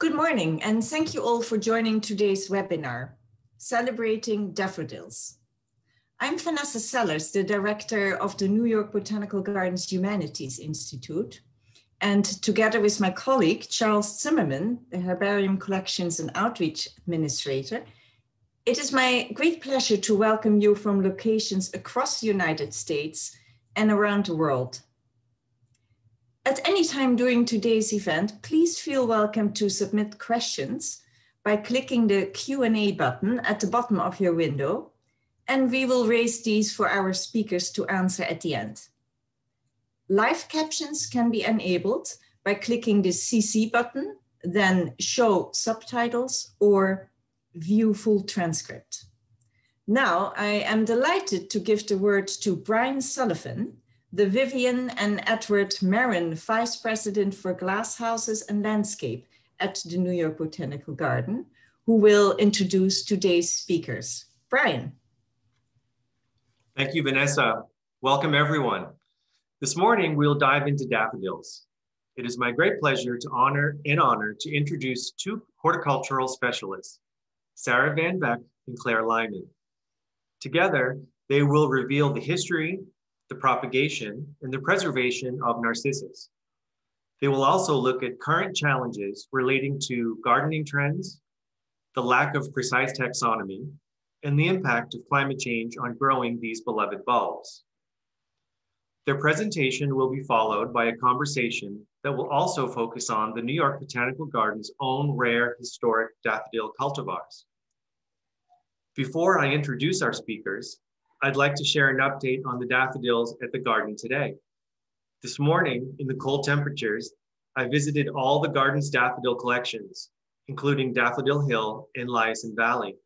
Good morning, and thank you all for joining today's webinar, Celebrating Daffodils. I'm Vanessa Sellers, the director of the New York Botanical Gardens Humanities Institute. And together with my colleague, Charles Zimmerman, the Herbarium Collections and Outreach Administrator, it is my great pleasure to welcome you from locations across the United States and around the world at any time during today's event, please feel welcome to submit questions by clicking the Q&A button at the bottom of your window, and we will raise these for our speakers to answer at the end. Live captions can be enabled by clicking the CC button, then show subtitles or view full transcript. Now, I am delighted to give the word to Brian Sullivan, the Vivian and Edward Merrin Vice President for Glasshouses and Landscape at the New York Botanical Garden, who will introduce today's speakers. Brian. Thank you, Vanessa. Welcome, everyone. This morning, we'll dive into daffodils. It is my great pleasure to honor and honor to introduce two horticultural specialists, Sara Van Beck and Claire Lyman. Together, they will reveal the history the propagation, and the preservation of narcissus. They will also look at current challenges relating to gardening trends, the lack of precise taxonomy, and the impact of climate change on growing these beloved bulbs. Their presentation will be followed by a conversation that will also focus on the New York Botanical Garden's own rare historic daffodil cultivars. Before I introduce our speakers, I'd like to share an update on the daffodils at the garden today. This morning, in the cold temperatures, I visited all the garden's daffodil collections, including Daffodil Hill and Liason Valley.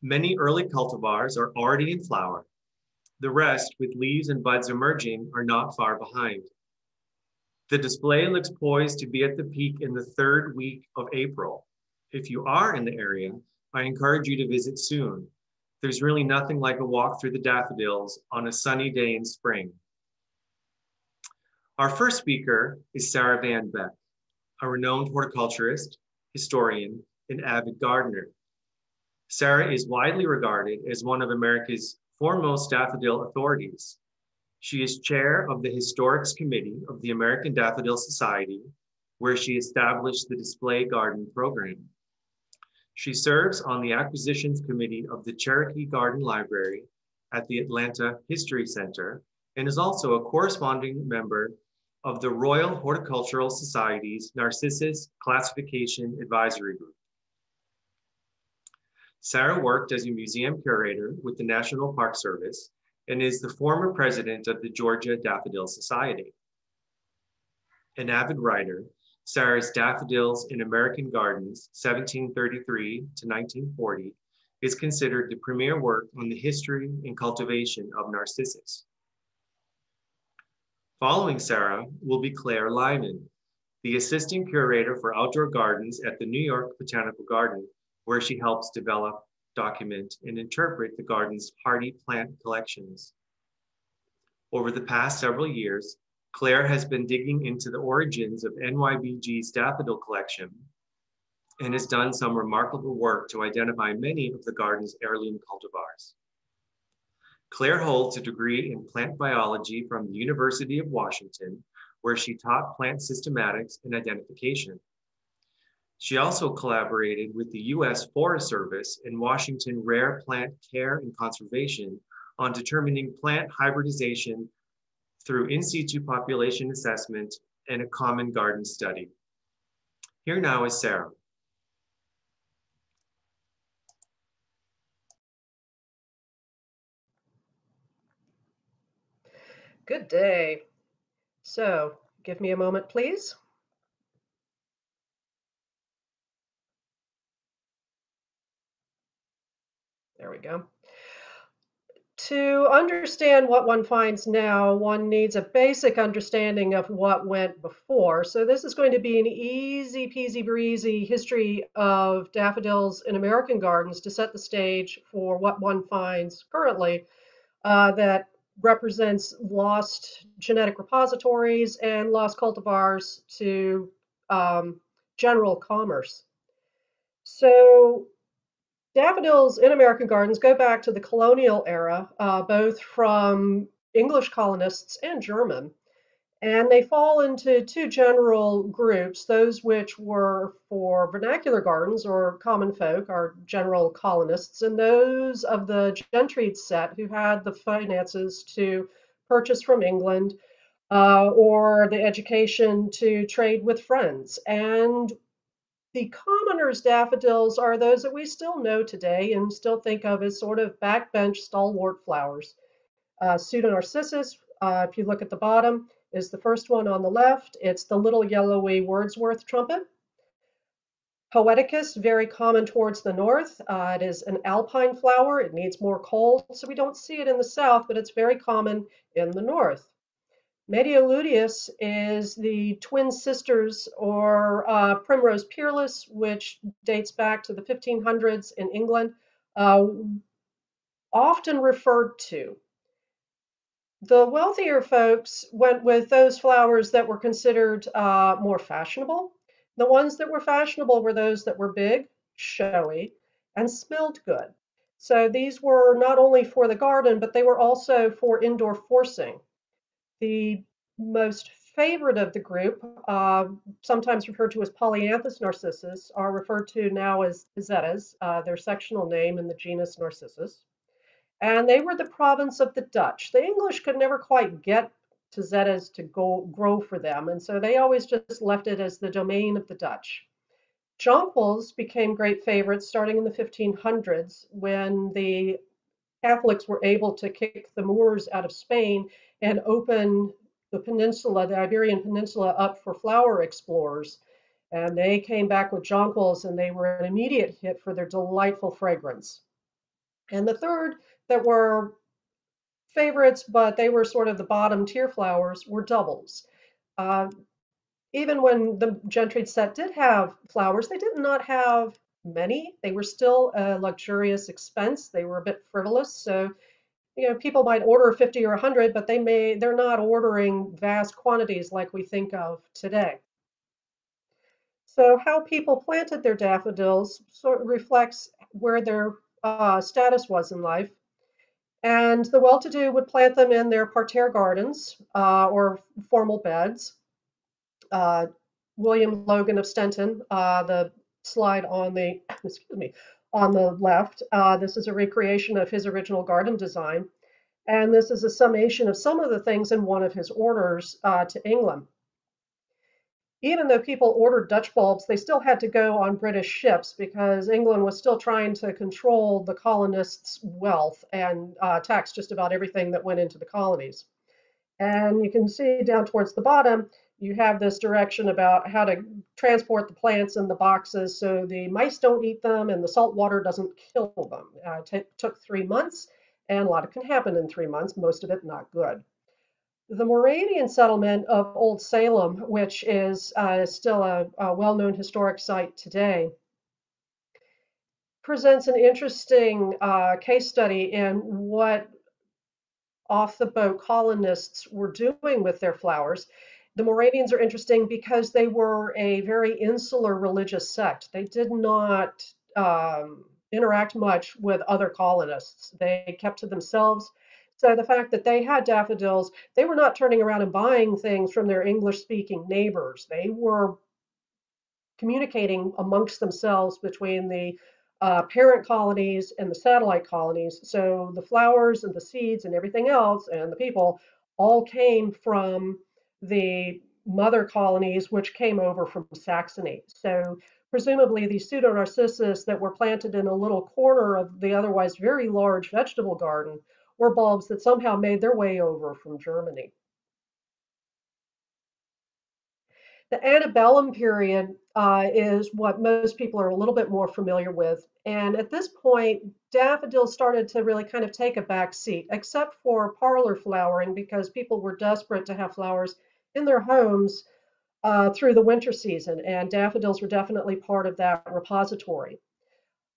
Many early cultivars are already in flower. The rest, with leaves and buds emerging, are not far behind. The display looks poised to be at the peak in the third week of April. If you are in the area, I encourage you to visit soon there's really nothing like a walk through the daffodils on a sunny day in spring. Our first speaker is Sara Van Beck, a renowned horticulturist, historian, and avid gardener. Sara is widely regarded as one of America's foremost daffodil authorities. She is chair of the Historics Committee of the American Daffodil Society, where she established the Display Garden program. She serves on the Acquisitions Committee of the Cherokee Garden Library at the Atlanta History Center and is also a corresponding member of the Royal Horticultural Society's Narcissus Classification Advisory Group. Sara worked as a museum curator with the National Park Service and is the former president of the Georgia Daffodil Society. An avid writer, Sara's Daffodils in American Gardens, 1733 to 1940, is considered the premier work on the history and cultivation of Narcissus. Following Sara will be Claire Lyman, the assistant curator for outdoor gardens at the New York Botanical Garden, where she helps develop, document, and interpret the garden's hardy plant collections. Over the past several years, Claire has been digging into the origins of NYBG's daffodil collection and has done some remarkable work to identify many of the garden's heirloom cultivars. Claire holds a degree in plant biology from the University of Washington, where she taught plant systematics and identification. She also collaborated with the US Forest Service and Washington Rare Plant Care and Conservation on determining plant hybridization through in situ population assessment and a common garden study. Here now is Sara. Good day. So give me a moment, please. There we go to understand what one finds now, one needs a basic understanding of what went before. So this is going to be an easy peasy breezy history of daffodils in American gardens to set the stage for what one finds currently uh, that represents lost genetic repositories and lost cultivars to um, general commerce. So daffodils in American gardens go back to the colonial era, uh, both from English colonists and German. And they fall into two general groups those which were for vernacular gardens or common folk, our general colonists, and those of the gentry set who had the finances to purchase from England uh, or the education to trade with friends. And the commoners' daffodils are those that we still know today and still think of as sort of backbench stalwart flowers. Uh, Pseudonarcissus, uh, if you look at the bottom, is the first one on the left. It's the little yellowy Wordsworth trumpet. Poeticus, very common towards the north. Uh, it is an alpine flower. It needs more cold, so we don't see it in the south, but it's very common in the north. Medioluteus is the twin sisters or uh, Primrose peerless, which dates back to the 1500s in England, uh, often referred to. The wealthier folks went with those flowers that were considered uh, more fashionable. The ones that were fashionable were those that were big, showy, and smelled good. So these were not only for the garden, but they were also for indoor forcing. The most favorite of the group, uh, sometimes referred to as Polyanthus narcissus, are referred to now as Tazettas, uh, their sectional name in the genus Narcissus and they were the province of the Dutch. The English could never quite get Tazettas to go grow for them, and so they always just left it as the domain of the Dutch. Jonquils became great favorites starting in the 1500s when the Catholics were able to kick the Moors out of Spain and open the peninsula, the Iberian Peninsula, up for flower explorers. And they came back with jonquils and they were an immediate hit for their delightful fragrance. And the third that were favorites, but they were sort of the bottom tier flowers, were doubles. Uh, even when the gentry set did have flowers, they did not have many. They were still a luxurious expense. They were a bit frivolous. So, you know, people might order 50 or 100, but they may they're not ordering vast quantities like we think of today. So, how people planted their daffodils sort of reflects where their uh, status was in life. And the well-to-do would plant them in their parterre gardens uh, or formal beds. Uh, William Logan of Stenton, uh, the slide on the excuse me on the left. Uh, this is a recreation of his original garden design, and this is a summation of some of the things in one of his orders uh, to England even though people ordered Dutch bulbs, they still had to go on British ships because England was still trying to control the colonists' wealth and uh, tax just about everything that went into the colonies. And you can see down towards the bottom, you have this direction about how to transport the plants in the boxes so the mice don't eat them and the salt water doesn't kill them. Uh, it took three months, and a lot can happen in three months, most of it not good. The Moravian settlement of Old Salem, which is uh, still a, a well known historic site today, presents an interesting uh, case study in what off the boat colonists were doing with their flowers. The Moravians are interesting because they were a very insular religious sect. They did not um, interact much with other colonists, they kept to themselves so the fact that they had daffodils, they were not turning around and buying things from their English speaking neighbors. They were communicating amongst themselves between the uh, parent colonies and the satellite colonies. So the flowers and the seeds and everything else and the people all came from the mother colonies, which came over from Saxony. So presumably these pseudonarcissus that were planted in a little corner of the otherwise very large vegetable garden were bulbs that somehow made their way over from Germany. The antebellum period uh, is what most people are a little bit more familiar with. And at this point, daffodils started to really kind of take a back seat, except for parlor flowering, because people were desperate to have flowers in their homes uh, through the winter season. And daffodils were definitely part of that repository.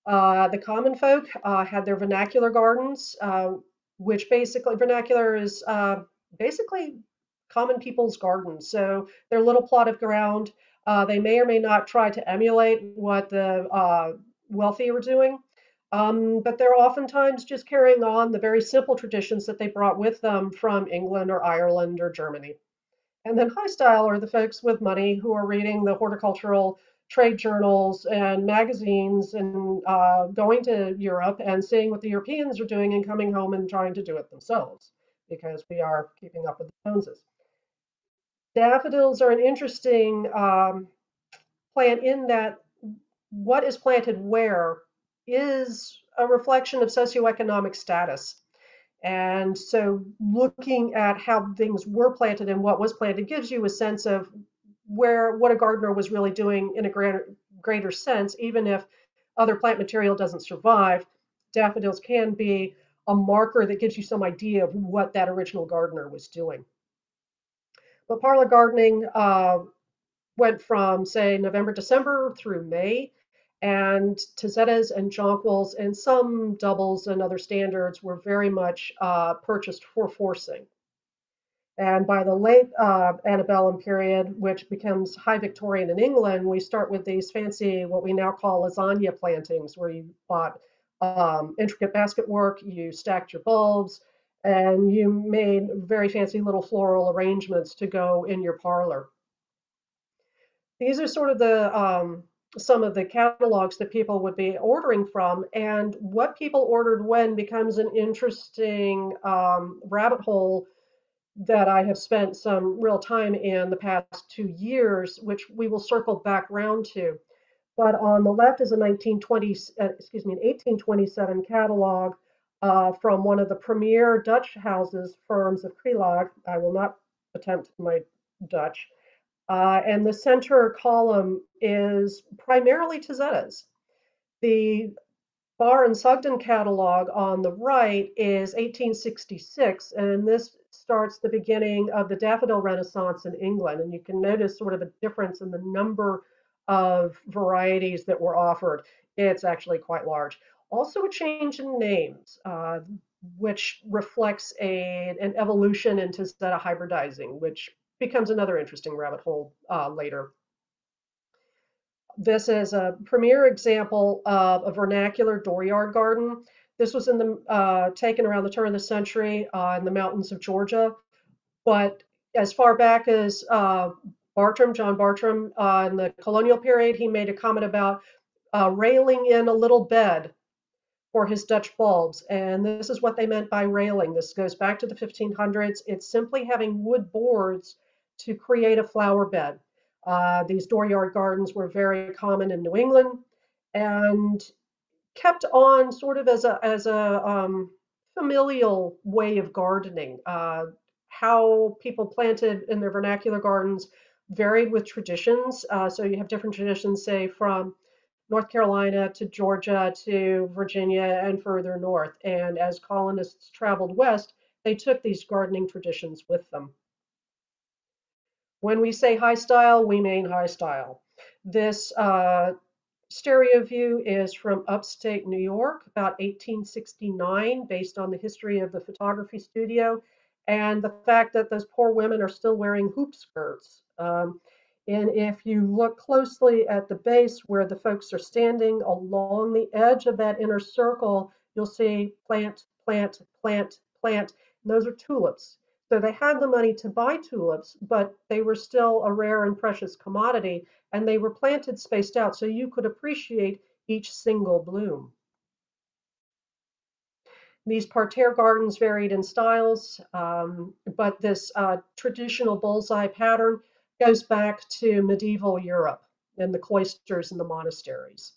Uh, the common folk uh, had their vernacular gardens. Uh, which basically vernacular is uh, basically common people's gardens. So their little plot of ground, Uh, they may or may not try to emulate what the wealthy were doing, um, but they're oftentimes just carrying on the very simple traditions that they brought with them from England or Ireland or Germany. And then high style are the folks with money who are reading the horticultural trade journals and magazines and uh, going to Europe and seeing what the Europeans are doing and coming home and trying to do it themselves because we are keeping up with the Joneses. Daffodils are an interesting um, plant in that what is planted where is a reflection of socioeconomic status. And so looking at how things were planted and what was planted gives you a sense of where what a gardener was really doing in a greater, greater sense, even if other plant material doesn't survive, daffodils can be a marker that gives you some idea of what that original gardener was doing. But parlor gardening uh, went from, say, November, December through May, and Tazettas and jonquils and some doubles and other standards were very much uh, purchased for forcing. And by the late uh, antebellum period, which becomes high Victorian in England, we start with these fancy, what we now call lasagna plantings, where you bought um, intricate basket work, you stacked your bulbs, and you made very fancy little floral arrangements to go in your parlor. These are sort of the um, some of the catalogs that people would be ordering from, and what people ordered when becomes an interesting um, rabbit hole that I have spent some real time in the past two years, which we will circle back round to. But on the left is a 1920, uh, excuse me, an 1827 catalog uh, from one of the premier Dutch houses firms of Krelage. I will not attempt my Dutch. Uh, and the center column is primarily Tazettas. The Barr and Sugden catalog on the right is 1866, and this starts the beginning of the daffodil renaissance in England. And you can notice sort of a difference in the number of varieties that were offered. It's actually quite large. Also, a change in names, uh, which reflects a, an evolution into Zeta hybridizing, which becomes another interesting rabbit hole uh, later. This is a premier example of a vernacular dooryard garden. This was in the uh, taken around the turn of the century uh, in the mountains of Georgia, but as far back as uh, Bartram, John Bartram, uh, in the colonial period, he made a comment about uh, railing in a little bed for his Dutch bulbs. And this is what they meant by railing. This goes back to the 1500s. It's simply having wood boards to create a flower bed. Uh, these dooryard gardens were very common in New England and kept on sort of as a, as a um, familial way of gardening. Uh, how people planted in their vernacular gardens varied with traditions. Uh, so you have different traditions, say, from North Carolina to Georgia to Virginia and further north. And as colonists traveled west, they took these gardening traditions with them. When we say high style, we mean high style. This uh, stereo view is from upstate New York, about 1869, based on the history of the photography studio and the fact that those poor women are still wearing hoop skirts. Um, and if you look closely at the base where the folks are standing along the edge of that inner circle, you'll see plant, plant, plant, plant. And those are tulips. So they had the money to buy tulips, but they were still a rare and precious commodity, and they were planted spaced out so you could appreciate each single bloom. These parterre gardens varied in styles, um, but this uh, traditional bullseye pattern goes back to medieval Europe and the cloisters and the monasteries.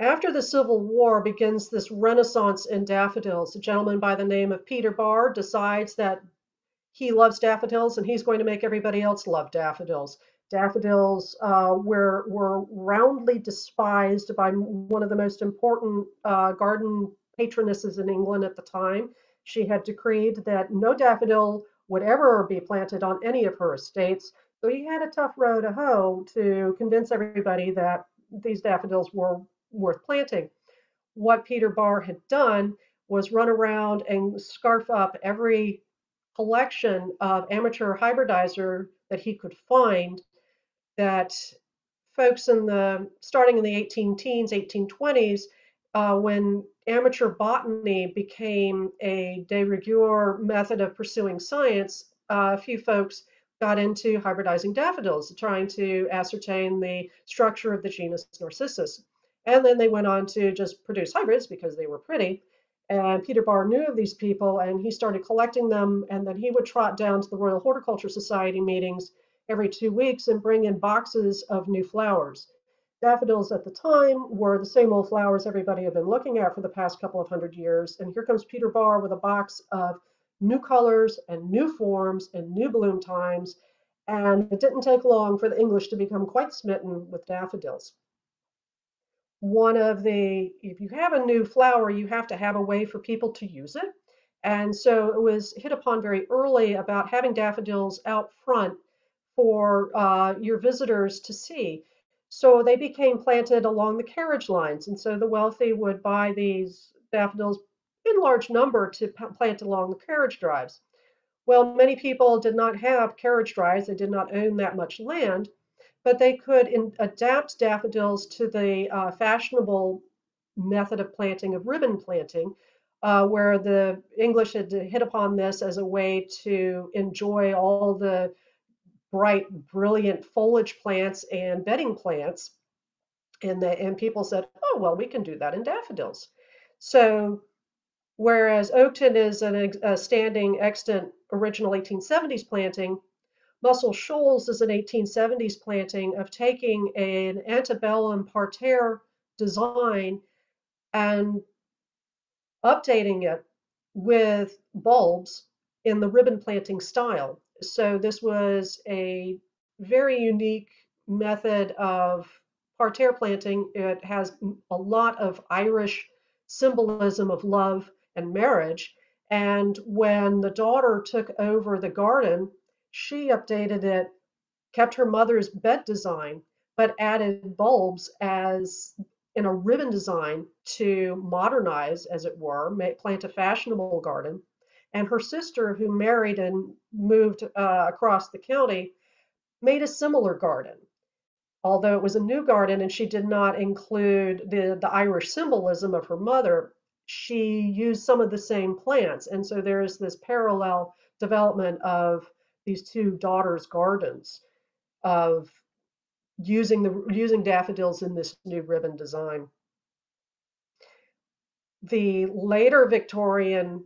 After the Civil War begins this renaissance in daffodils. A gentleman by the name of Peter Barr decides that he loves daffodils and he's going to make everybody else love daffodils. Daffodils uh, were, were roundly despised by one of the most important uh, garden patronesses in England at the time. She had decreed that no daffodil would ever be planted on any of her estates. So he had a tough row to hoe to convince everybody that these daffodils were worth planting. What Peter Barr had done was run around and scarf up every collection of amateur hybridizer that he could find that folks in the starting in the 18 teens, 1820s, uh, when amateur botany became a de rigueur method of pursuing science, uh, a few folks got into hybridizing daffodils, trying to ascertain the structure of the genus Narcissus. And then they went on to just produce hybrids because they were pretty. And Peter Barr knew of these people and he started collecting them. And then he would trot down to the Royal Horticulture Society meetings every two weeks and bring in boxes of new flowers. Daffodils at the time were the same old flowers everybody had been looking at for the past couple of hundred years. And here comes Peter Barr with a box of new colors and new forms and new bloom times. And it didn't take long for the English to become quite smitten with daffodils. One of the, if you have a new flower, you have to have a way for people to use it. And so it was hit upon very early about having daffodils out front for uh, your visitors to see. So they became planted along the carriage lines. And so the wealthy would buy these daffodils in large number to plant along the carriage drives. Well, many people did not have carriage drives, they did not own that much land, but they could in, adapt daffodils to the uh, fashionable method of planting of ribbon planting, uh, where the English had hit upon this as a way to enjoy all the bright, brilliant foliage plants and bedding plants. And, the, and people said, oh, well, we can do that in daffodils. So, whereas Oakton is an, a standing extant original 1870s planting, Muscle Shoals is an 1870s planting of taking an antebellum parterre design and updating it with bulbs in the ribbon planting style. So this was a very unique method of parterre planting. It has a lot of Irish symbolism of love and marriage. And when the daughter took over the garden, she updated it, kept her mother's bed design, but added bulbs as in a ribbon design to modernize, as it were, make, plant a fashionable garden. And her sister, who married and moved uh, across the county, made a similar garden. Although it was a new garden and she did not include the, the Irish symbolism of her mother, she used some of the same plants. And so there's this parallel development of these two daughters' gardens of using the using daffodils in this new ribbon design. The later Victorian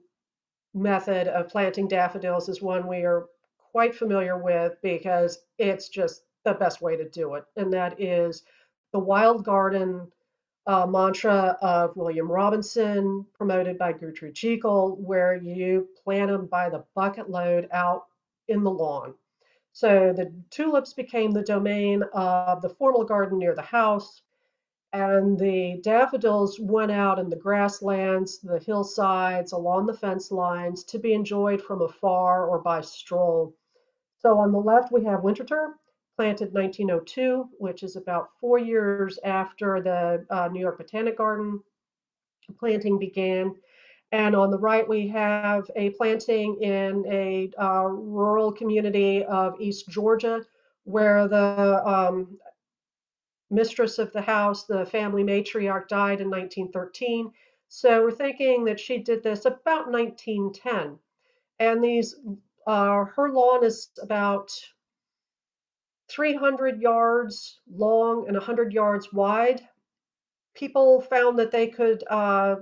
method of planting daffodils is one we are quite familiar with because it's just the best way to do it. And that is the wild garden uh, mantra of William Robinson, promoted by Gertrude Jekyll, where you plant them by the bucket load out in the lawn. So the tulips became the domain of the formal garden near the house and the daffodils went out in the grasslands, the hillsides, along the fence lines to be enjoyed from afar or by stroll. So on the left we have Winterthur, planted 1902, which is about four years after the uh, New York Botanic Garden planting began. And on the right, we have a planting in a uh, rural community of East Georgia, where the um, mistress of the house, the family matriarch, died in 1913. So we're thinking that she did this about 1910. And these, uh, her lawn is about 300 yards long and 100 yards wide. People found that they could uh,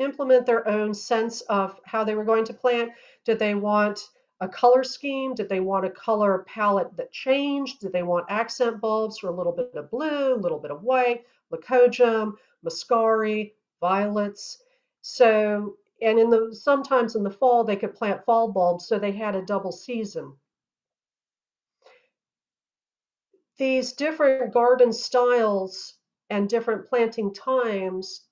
implement their own sense of how they were going to plant. Did they want a color scheme? Did they want a color palette that changed? Did they want accent bulbs for a little bit of blue, a little bit of white, leucojum, muscari, violets? So, and in the sometimes in the fall they could plant fall bulbs, so they had a double season. These different garden styles and different planting times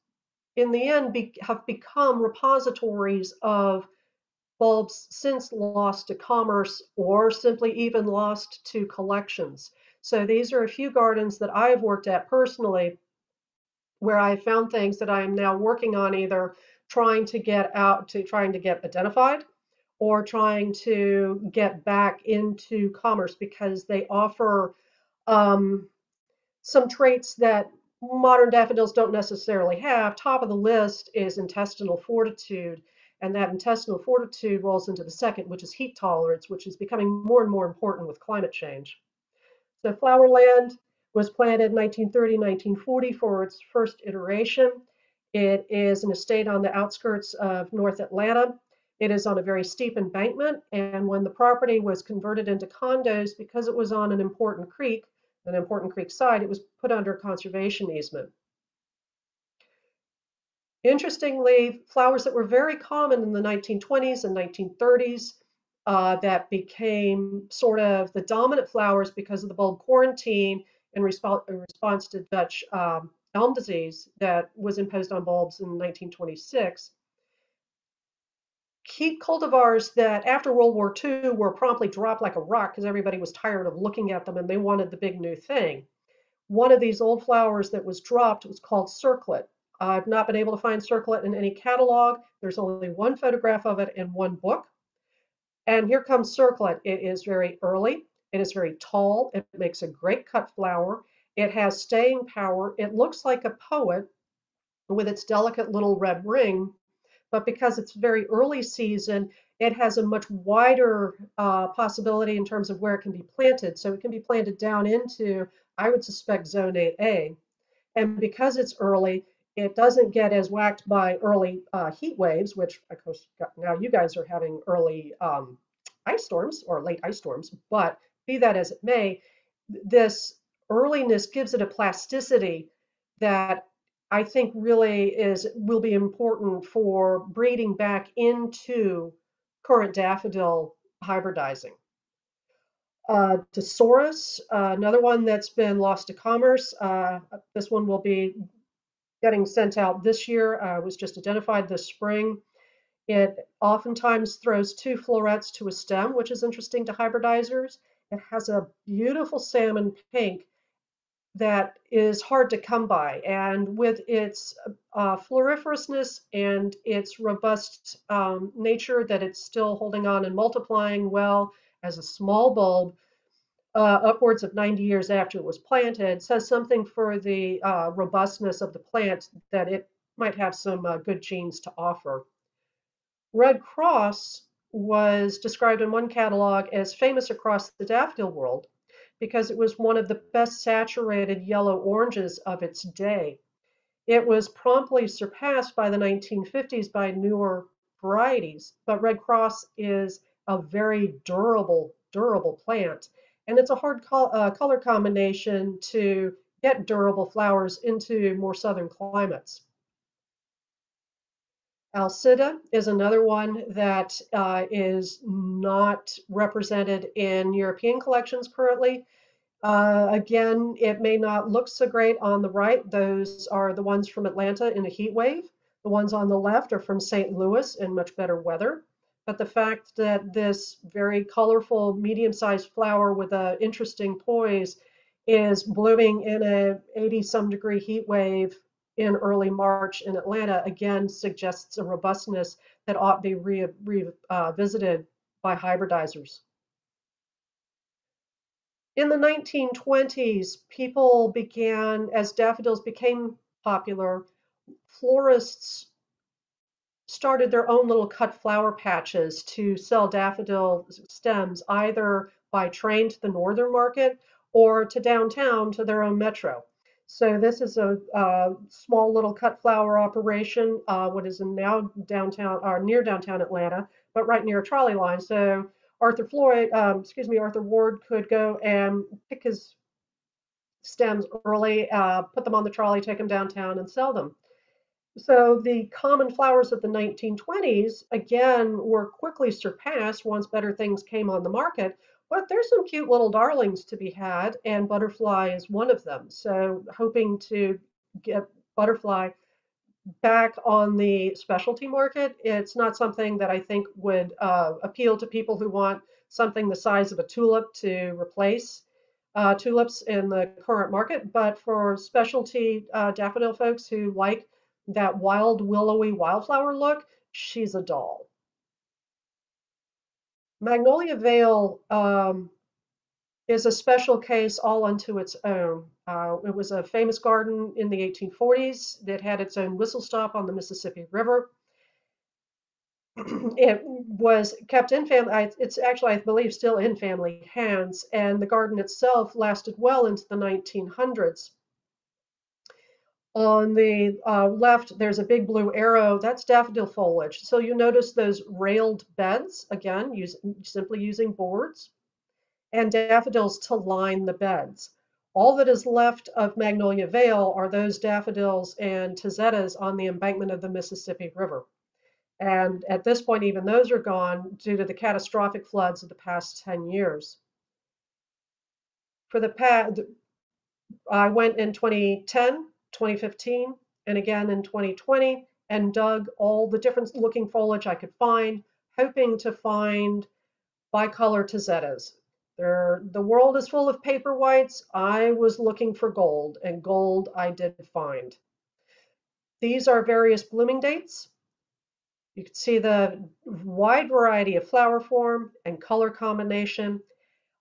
in the end be, have become repositories of bulbs since lost to commerce or simply even lost to collections. So these are a few gardens that I've worked at personally where I found things that I am now working on either trying to get out to trying to get identified or trying to get back into commerce because they offer um, some traits that modern daffodils don't necessarily have. Top of the list is intestinal fortitude, and that intestinal fortitude rolls into the second, which is heat tolerance, which is becoming more and more important with climate change. So Flowerland was planted in 1930, 1940 for its first iteration. It is an estate on the outskirts of North Atlanta. It is on a very steep embankment, and when the property was converted into condos, because it was on an important creek, an important creek side, it was put under conservation easement. Interestingly, flowers that were very common in the 1920s and 1930s uh, that became sort of the dominant flowers because of the bulb quarantine in, resp in response to Dutch um, elm disease that was imposed on bulbs in 1926 heat cultivars that after World War II were promptly dropped like a rock because everybody was tired of looking at them and they wanted the big new thing. One of these old flowers that was dropped was called Circlet. I've not been able to find Circlet in any catalog. There's only one photograph of it in one book. And here comes Circlet. It is very early. It is very tall. It makes a great cut flower. It has staying power. It looks like a poet with its delicate little red ring but because it's very early season, it has a much wider uh, possibility in terms of where it can be planted. So it can be planted down into, I would suspect, zone 8A. And because it's early, it doesn't get as whacked by early uh, heat waves, which of course now you guys are having early um, ice storms or late ice storms. But be that as it may, this earliness gives it a plasticity that I think really is will be important for breeding back into current daffodil hybridizing. Uh, Dosoris, uh, another one that's been lost to commerce. Uh, this one will be getting sent out this year. Uh, was just identified this spring. It oftentimes throws two florets to a stem, which is interesting to hybridizers. It has a beautiful salmon pink that is hard to come by. And with its uh, floriferousness and its robust um, nature, that it's still holding on and multiplying well as a small bulb, uh, upwards of 90 years after it was planted, says something for the uh, robustness of the plant that it might have some uh, good genes to offer. Red Cross was described in one catalog as famous across the daffodil world because it was one of the best saturated yellow oranges of its day. It was promptly surpassed by the 1950s by newer varieties, but Red Cross is a very durable, durable plant. And it's a hard col uh, color combination to get durable flowers into more southern climates. Alcida is another one that uh, is not represented in European collections currently. Uh, again, it may not look so great on the right. Those are the ones from Atlanta in a heat wave. The ones on the left are from St. Louis in much better weather. But the fact that this very colorful, medium-sized flower with an interesting poise is blooming in a 80 some degree heat wave in early March in Atlanta again suggests a robustness that ought to be revisited re, uh, by hybridizers. In the 1920s, people began, as daffodils became popular, florists started their own little cut flower patches to sell daffodil stems either by train to the northern market or to downtown to their own metro. So this is a, a small little cut flower operation, uh, what is now downtown or near downtown Atlanta, but right near a trolley line. So Arthur Floyd, um, excuse me, Arthur Ward could go and pick his stems early, uh, put them on the trolley, take them downtown, and sell them. So the common flowers of the 1920s, again, were quickly surpassed once better things came on the market but there's some cute little darlings to be had, and butterfly is one of them. So hoping to get butterfly back on the specialty market. It's not something that I think would uh, appeal to people who want something the size of a tulip to replace uh, tulips in the current market, but for specialty uh, daffodil folks who like that wild willowy wildflower look, she's a doll. Magnolia Vale um, is a special case all unto its own. Uh, it was a famous garden in the 1840s that had its own whistle stop on the Mississippi River. it was kept in family, it's actually, I believe, still in family hands, and the garden itself lasted well into the 1900s. On the uh, left, there's a big blue arrow. That's daffodil foliage. So you notice those railed beds, again, use, simply using boards, and daffodils to line the beds. All that is left of Magnolia Vale are those daffodils and tazettas on the embankment of the Mississippi River. And at this point, even those are gone due to the catastrophic floods of the past 10 years. For the past, I went in 2010 2015 and again in 2020 and dug all the different looking foliage I could find, hoping to find bicolor tazettas. There, the world is full of paper whites. I was looking for gold, and gold I did find. These are various blooming dates. You can see the wide variety of flower form and color combination.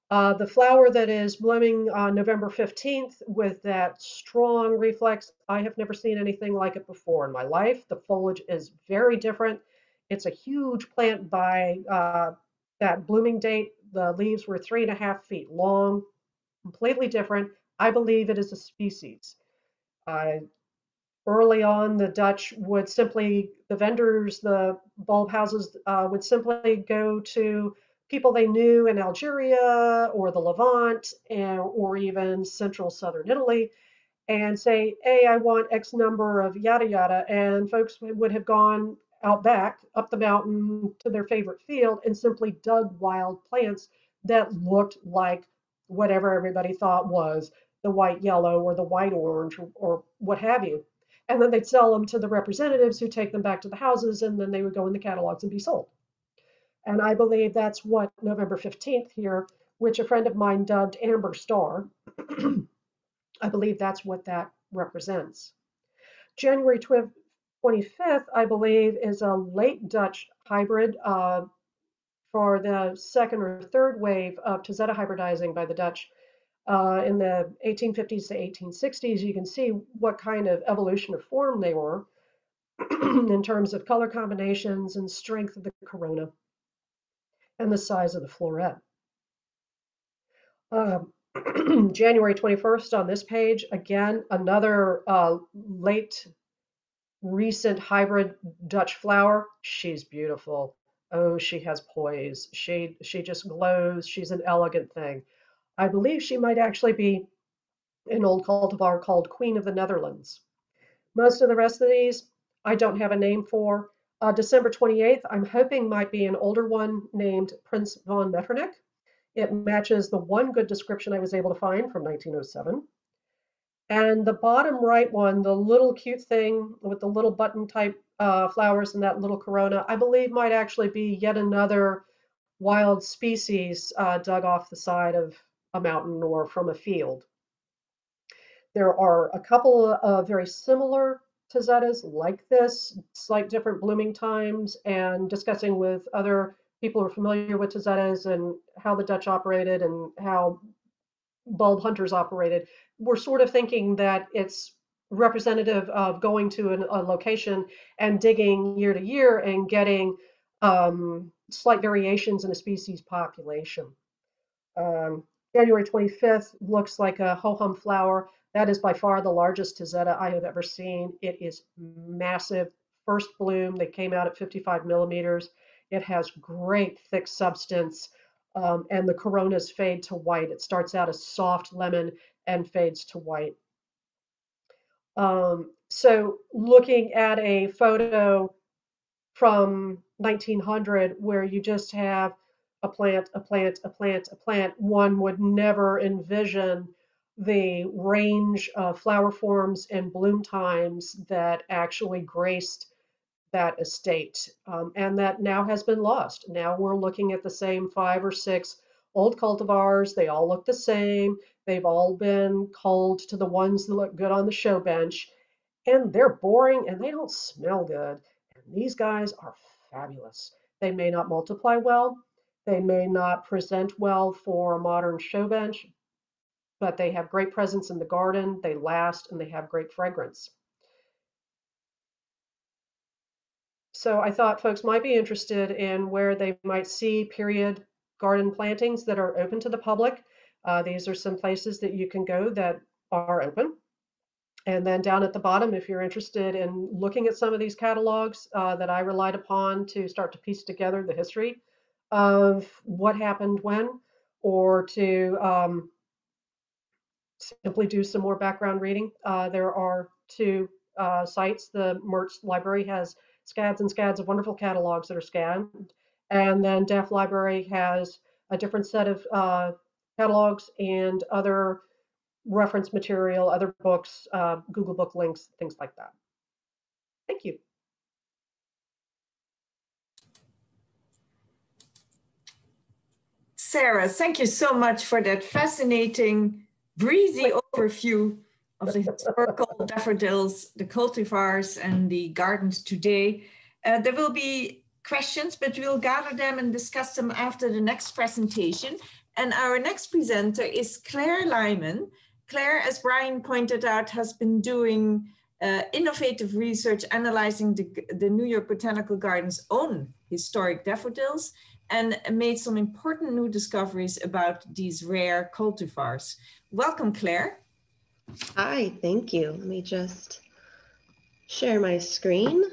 Uh, the flower that is blooming on November 15th with that strong reflex, I have never seen anything like it before in my life. The foliage is very different. It's a huge plant by uh, that blooming date. The leaves were three and a half feet long, completely different. I believe it is a species. Uh, early on, the Dutch would simply, the vendors, the bulb houses uh, would simply go to people they knew in Algeria or the Levant and, or even central southern Italy and say, hey, I want X number of yada yada. And folks would have gone out back up the mountain to their favorite field and simply dug wild plants that looked like whatever everybody thought was the white yellow or the white orange or, or what have you. And then they'd sell them to the representatives who take them back to the houses and then they would go in the catalogs and be sold. And I believe that's what November 15th here, which a friend of mine dubbed Amber Star, I believe that's what that represents. January 25th, I believe, is a late Dutch hybrid uh, for the second or third wave of Tazetta hybridizing by the Dutch uh, in the 1850s to 1860s. You can see what kind of evolution of form they were in terms of color combinations and strength of the corona and the size of the floret. Um, January 21st on this page, again, another uh, late recent hybrid Dutch flower. She's beautiful. Oh, she has poise. She she just glows. She's an elegant thing. I believe she might actually be an old cultivar called Queen of the Netherlands. Most of the rest of these I don't have a name for. Uh, December 28th, I'm hoping might be an older one named Prince von Metternich. It matches the one good description I was able to find from 1907. And the bottom right one, the little cute thing with the little button type uh, flowers and that little corona, I believe might actually be yet another wild species uh, dug off the side of a mountain or from a field. There are a couple of very similar Tazettas like this, slight different blooming times, and discussing with other people who are familiar with Tazettas and how the Dutch operated and how bulb hunters operated. We're sort of thinking that it's representative of going to an, a location and digging year to year and getting um, slight variations in a species population. Um, January 25th looks like a ho-hum flower. That is by far the largest Tazetta I have ever seen. It is massive. First bloom, they came out at 55 millimeters. It has great thick substance, um, and the coronas fade to white. It starts out as soft lemon and fades to white. Um, so looking at a photo from 1900 where you just have a plant, a plant, a plant, a plant, one would never envision the range of flower forms and bloom times that actually graced that estate um, and that now has been lost. Now we're looking at the same five or six old cultivars. They all look the same. They've all been culled to the ones that look good on the show bench and they're boring and they don't smell good. And these guys are fabulous. They may not multiply well. They may not present well for a modern show bench, but they have great presence in the garden, they last, and they have great fragrance. So I thought folks might be interested in where they might see period garden plantings that are open to the public. Uh, these are some places that you can go that are open. And then down at the bottom, if you're interested in looking at some of these catalogs uh, that I relied upon to start to piece together the history of what happened when, or to um, simply do some more background reading, uh, there are two uh, sites. The Mertz Library has scads and scads of wonderful catalogs that are scanned. And then Deaf Library has a different set of uh, catalogs and other reference material, other books, uh, Google Book links, things like that. Thank you. Sara, thank you so much for that fascinating, breezy overview of the historical daffodils, the cultivars, and the gardens today. Uh, there will be questions, but we'll gather them and discuss them after the next presentation. And our next presenter is Claire Lyman. Claire, as Brian pointed out, has been doing uh, innovative research analyzing the, the New York Botanical Gardens' own historic daffodils and made some important new discoveries about these rare cultivars. Welcome, Claire. Hi, thank you. Let me just share my screen.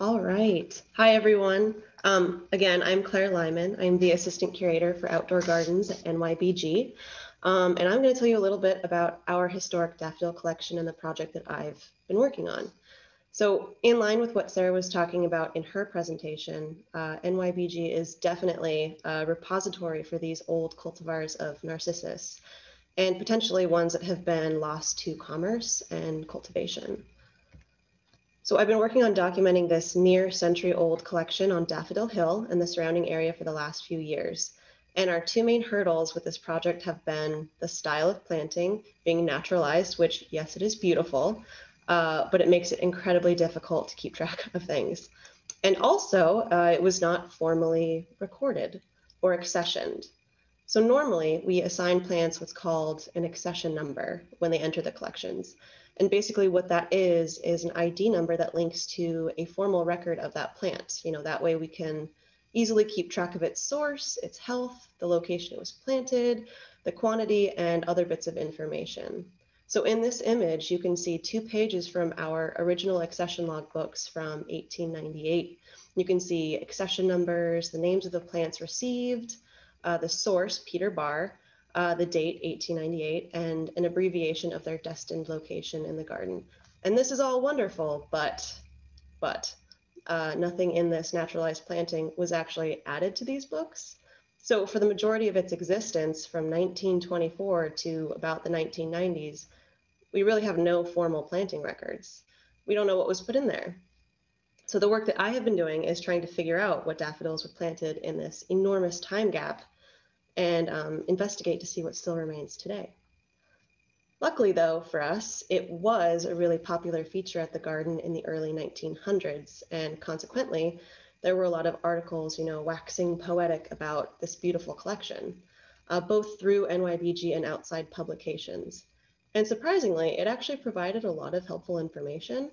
All right. Hi, everyone. Um, again, I'm Claire Lyman. I'm the Assistant Curator for Outdoor Gardens at NYBG. Um, and I'm going to tell you a little bit about our historic daffodil collection and the project that I've been working on. So in line with what Sara was talking about in her presentation, uh, NYBG is definitely a repository for these old cultivars of Narcissus and potentially ones that have been lost to commerce and cultivation. So I've been working on documenting this near century old collection on Daffodil Hill and the surrounding area for the last few years. And our two main hurdles with this project have been the style of planting being naturalized, which yes, it is beautiful, uh, but it makes it incredibly difficult to keep track of things. And also, uh, it was not formally recorded or accessioned. So normally we assign plants what's called an accession number when they enter the collections. And basically what that is, is an ID number that links to a formal record of that plant. You know, that way we can easily keep track of its source, its health, the location it was planted, the quantity, and other bits of information. So in this image, you can see two pages from our original accession log books from 1898. You can see accession numbers, the names of the plants received, uh, the source, Peter Barr, uh, the date, 1898, and an abbreviation of their destined location in the garden. And this is all wonderful, but, but uh, nothing in this naturalized planting was actually added to these books. So for the majority of its existence from 1924 to about the 1990s, we really have no formal planting records. We don't know what was put in there. So the work that I have been doing is trying to figure out what daffodils were planted in this enormous time gap and um, investigate to see what still remains today. Luckily, though, for us, it was a really popular feature at the garden in the early 1900s, and consequently, there were a lot of articles, you know, waxing poetic about this beautiful collection, uh, both through NYBG and outside publications. And surprisingly, it actually provided a lot of helpful information.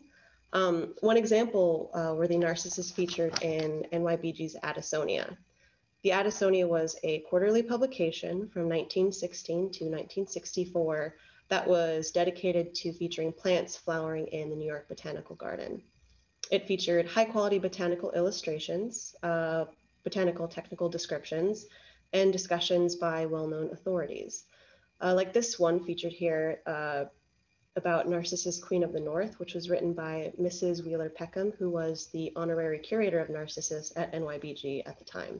Um, one example uh, were the Narcissus featured in NYBG's Addisonia. The Addisonia was a quarterly publication from 1916 to 1964 that was dedicated to featuring plants flowering in the New York Botanical Garden. It featured high quality botanical illustrations, uh, botanical technical descriptions, and discussions by well known authorities uh, like this one featured here uh, about Narcissus, Queen of the North, which was written by Mrs. Wheeler Peckham, who was the honorary curator of Narcissus at NYBG at the time.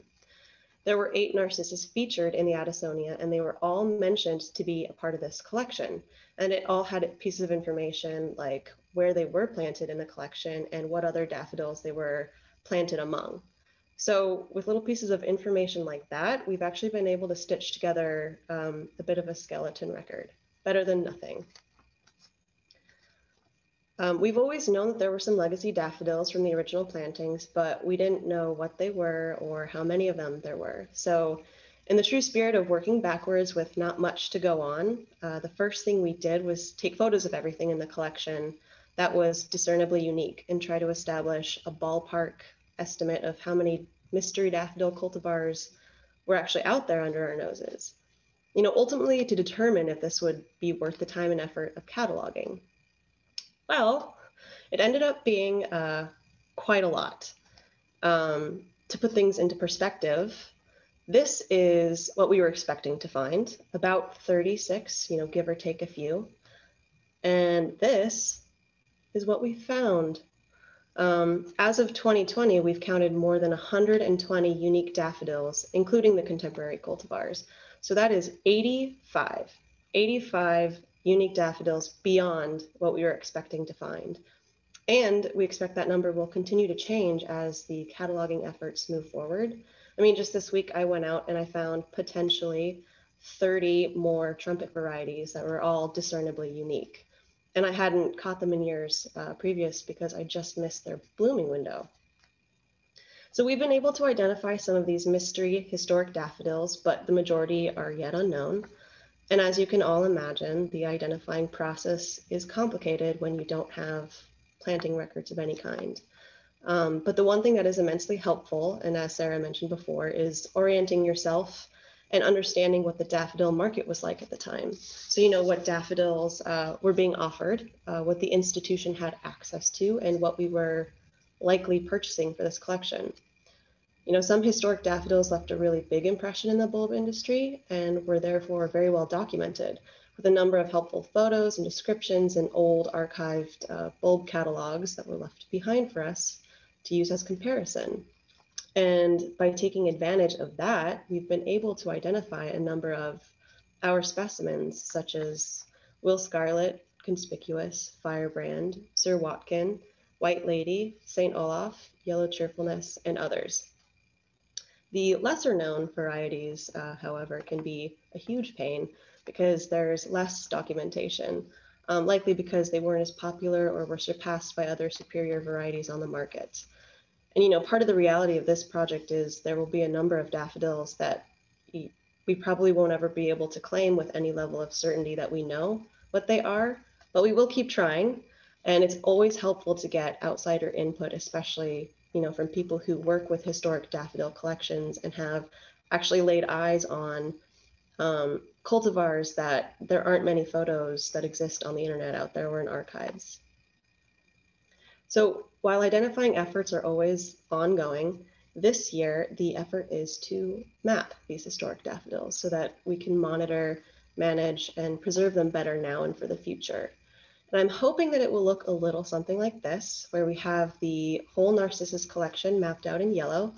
There were eight Narcissus featured in the Addisonia, and they were all mentioned to be a part of this collection. And it all had pieces of information like where they were planted in the collection and what other daffodils they were planted among. So with little pieces of information like that, we've actually been able to stitch together um, a bit of a skeleton record, better than nothing. Um, we've always known that there were some legacy daffodils from the original plantings, but we didn't know what they were or how many of them there were. So in the true spirit of working backwards with not much to go on, uh, the first thing we did was take photos of everything in the collection that was discernibly unique and try to establish a ballpark estimate of how many mystery daffodil cultivars were actually out there under our noses. You know, ultimately to determine if this would be worth the time and effort of cataloging. Well, it ended up being uh, quite a lot. Um, to put things into perspective, this is what we were expecting to find, about 36, you know, give or take a few. And this is what we found. Um, as of 2020, we've counted more than 120 unique daffodils, including the contemporary cultivars. So that is 85, 85 unique daffodils beyond what we were expecting to find. And we expect that number will continue to change as the cataloging efforts move forward. I mean, just this week I went out and I found potentially 30 more trumpet varieties that were all discernibly unique. And I hadn't caught them in years uh, previous because I just missed their blooming window. So we've been able to identify some of these mystery historic daffodils, but the majority are yet unknown. And as you can all imagine, the identifying process is complicated when you don't have planting records of any kind. Um, but the one thing that is immensely helpful, and as Sara mentioned before, is orienting yourself and understanding what the daffodil market was like at the time. So you know what daffodils uh, were being offered, uh, what the institution had access to, and what we were likely purchasing for this collection. You know, some historic daffodils left a really big impression in the bulb industry and were therefore very well documented with a number of helpful photos and descriptions and old archived uh, bulb catalogs that were left behind for us to use as comparison. And by taking advantage of that, we've been able to identify a number of our specimens, such as Will Scarlet, Conspicuus, Firebrand, Sir Watkin, White Lady, St. Olaf, Yellow Cheerfulness, and others. The lesser known varieties, uh, however, can be a huge pain because there's less documentation, um, likely because they weren't as popular or were surpassed by other superior varieties on the market. And you know, part of the reality of this project is there will be a number of daffodils that we probably won't ever be able to claim with any level of certainty that we know what they are, but we will keep trying. And it's always helpful to get outsider input, especially you know, from people who work with historic daffodil collections and have actually laid eyes on um, cultivars that there aren't many photos that exist on the internet out there or in archives. So while identifying efforts are always ongoing, this year the effort is to map these historic daffodils so that we can monitor, manage, and preserve them better now and for the future. And I'm hoping that it will look a little something like this, where we have the whole Narcissus collection mapped out in yellow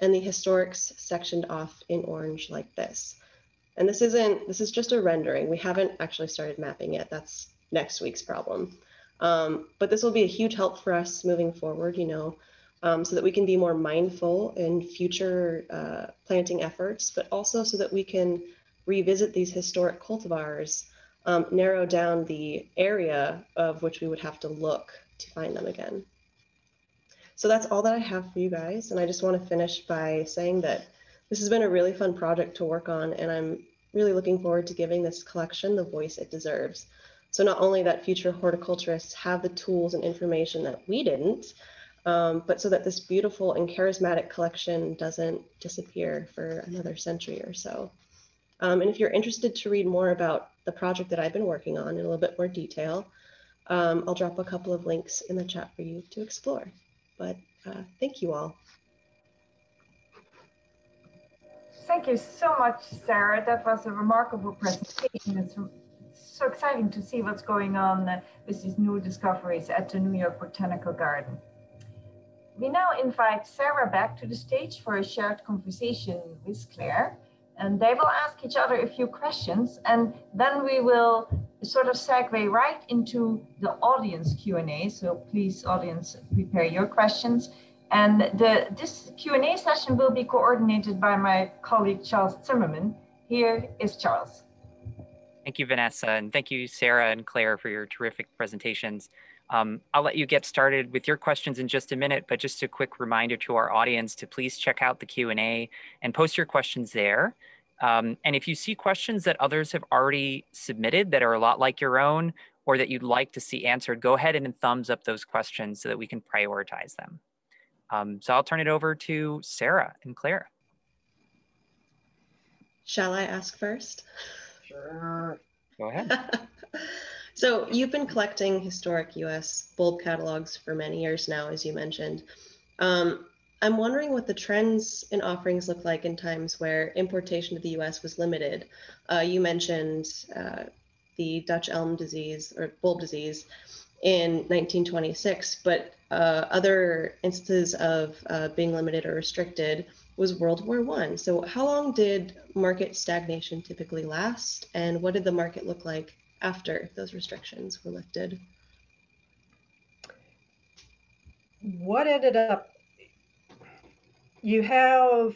and the historics sectioned off in orange like this. And this isn't, this is just a rendering. We haven't actually started mapping yet. That's next week's problem. Um, but this will be a huge help for us moving forward, you know, um, so that we can be more mindful in future uh, planting efforts, but also so that we can revisit these historic cultivars um, narrow down the area of which we would have to look to find them again. So that's all that I have for you guys. And I just want to finish by saying that this has been a really fun project to work on, and I'm really looking forward to giving this collection the voice it deserves. So not only that future horticulturists have the tools and information that we didn't, um, but so that this beautiful and charismatic collection doesn't disappear for another century or so. Um, and if you're interested to read more about the project that I've been working on in a little bit more detail, um, I'll drop a couple of links in the chat for you to explore. But uh, thank you all. Thank you so much, Sara. That was a remarkable presentation. It's so exciting to see what's going on with these new discoveries at the New York Botanical Garden. We now invite Sara back to the stage for a shared conversation with Claire and they will ask each other a few questions and then we will sort of segue right into the audience Q&A. So please audience prepare your questions. And the, this Q&A session will be coordinated by my colleague Charles Zimmerman. Here is Charles. Thank you, Vanessa, and thank you, Sara and Claire, for your terrific presentations. Um, I'll let you get started with your questions in just a minute, but just a quick reminder to our audience to please check out the Q&A and post your questions there. Um, and if you see questions that others have already submitted that are a lot like your own or that you'd like to see answered, go ahead and thumbs up those questions so that we can prioritize them. Um, so I'll turn it over to Sara and Claire. Shall I ask first? Sure. Go ahead. so you've been collecting historic US bulb catalogs for many years now, as you mentioned. Um, I'm wondering what the trends in offerings look like in times where importation to the US was limited. Uh, you mentioned uh, the Dutch elm disease or bulb disease in 1926, but uh, other instances of uh, being limited or restricted was World War One. So how long did market stagnation typically last, and what did the market look like after those restrictions were lifted? What ended up you have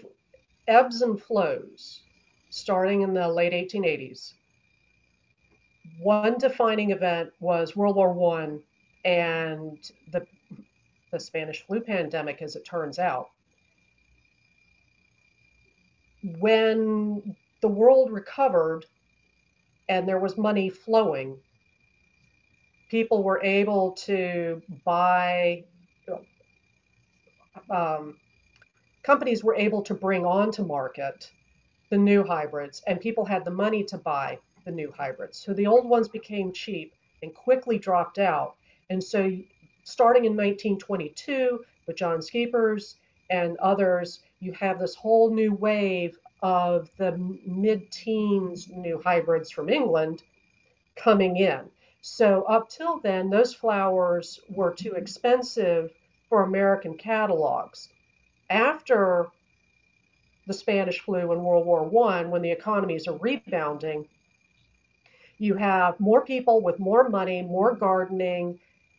ebbs and flows starting in the late 1880s. One defining event was World War One and the, the Spanish flu pandemic, as it turns out. When the world recovered and there was money flowing, people were able to buy um, companies were able to bring onto market the new hybrids, and people had the money to buy the new hybrids. So the old ones became cheap and quickly dropped out. And so, starting in 1922 with John Scheepers and others, you have this whole new wave of the mid teens new hybrids from England coming in. So, up till then, those flowers were too expensive for American catalogs after the Spanish flu and World War One, when the economies are rebounding, you have more people with more money, more gardening,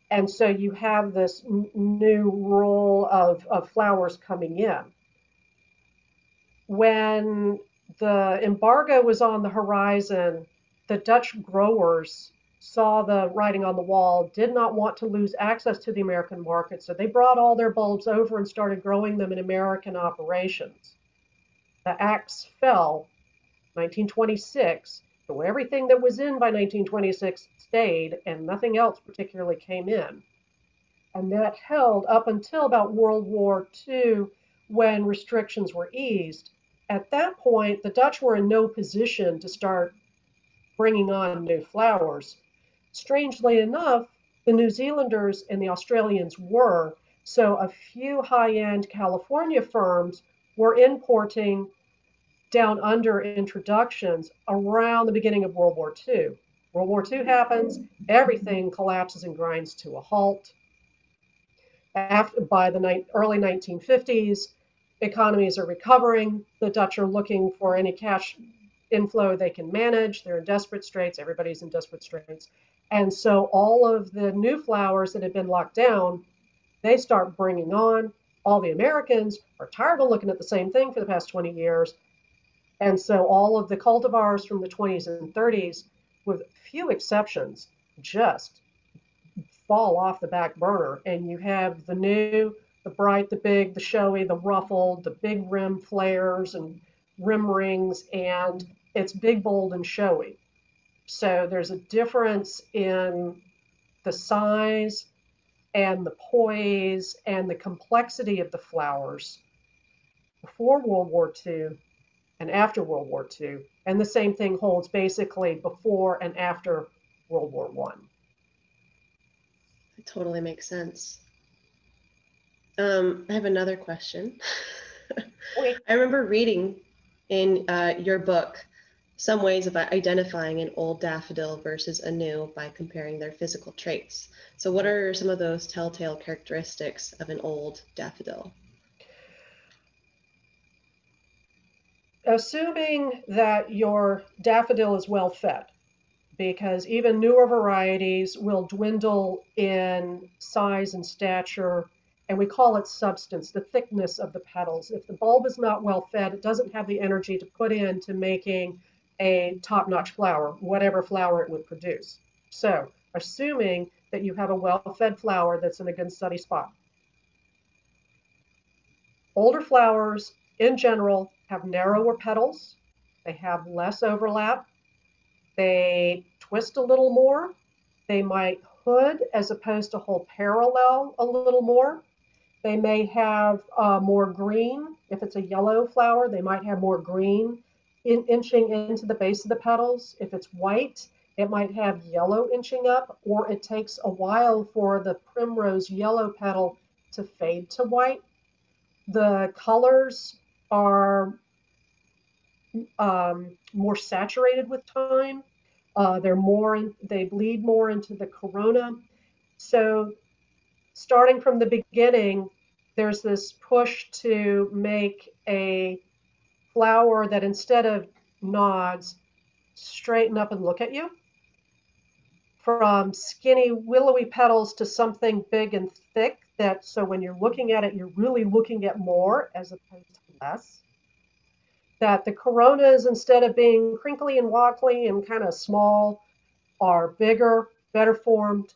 and so you have this n- new role of, of flowers coming in. When the embargo was on the horizon, the Dutch growers saw the writing on the wall, did not want to lose access to the American market, so they brought all their bulbs over and started growing them in American operations. The axe fell 1926, so everything that was in by 1926 stayed, and nothing else particularly came in. And that held up until about World War II when restrictions were eased. At that point, the Dutch were in no position to start bringing on new flowers. Strangely enough, the New Zealanders and the Australians were. So a few high end California firms were importing down under introductions around the beginning of World War II. World War II happens, everything collapses and grinds to a halt. After, by the ni- early 1950s, economies are recovering. The Dutch are looking for any cash inflow they can manage. They're in desperate straits. Everybody's in desperate straits. And so all of the new flowers that had been locked down, they start bringing on. All the Americans are tired of looking at the same thing for the past 20 years. And so all of the cultivars from the 20s and 30s, with few exceptions, just fall off the back burner. And you have the new, the bright, the big, the showy, the ruffled, the big rim flares and rim rings, and it's big, bold, and showy. So there's a difference in the size and the poise and the complexity of the flowers before World War II and after World War II. And the same thing holds basically before and after World War One. It totally makes sense. Um, I have another question. I remember reading in uh, your book some ways of identifying an old daffodil versus a new by comparing their physical traits. So, what are some of those telltale characteristics of an old daffodil? Assuming that your daffodil is well fed, because even newer varieties will dwindle in size and stature, and we call it substance, the thickness of the petals. If the bulb is not well fed, it doesn't have the energy to put into making a top notch flower, whatever flower it would produce. So assuming that you have a well-fed flower that's in a good sunny spot. Older flowers in general have narrower petals, they have less overlap, they twist a little more, they might hood as opposed to hold parallel a little more. They may have uh, more green. If it's a yellow flower, they might have more green in, inching into the base of the petals. If it's white, it might have yellow inching up, or it takes a while for the primrose yellow petal to fade to white. The colors are um, more saturated with time. Uh, they're more, in, they bleed more into the corona. So starting from the beginning, there's this push to make a flower that instead of nods, straighten up and look at you. From skinny, willowy petals to something big and thick that so when you're looking at it, you're really looking at more as opposed to less. That the coronas, instead of being crinkly and waggly and kind of small, are bigger, better formed,